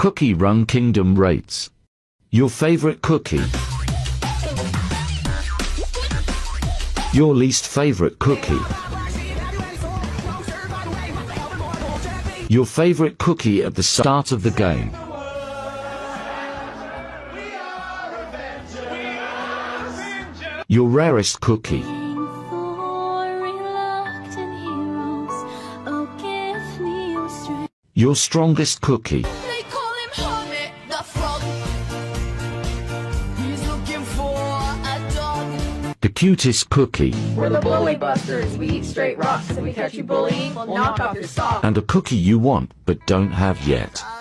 Cookie Run Kingdom rates. Your favorite cookie. Your least favorite cookie. Your favorite cookie at the start of the game. Your rarest cookie. Your strongest cookie. the cutest cookie. We're the bully busters. We eat straight rocks. If we catch you bullying, we'll knock off your socks. And a cookie you want but don't have yet. Oh,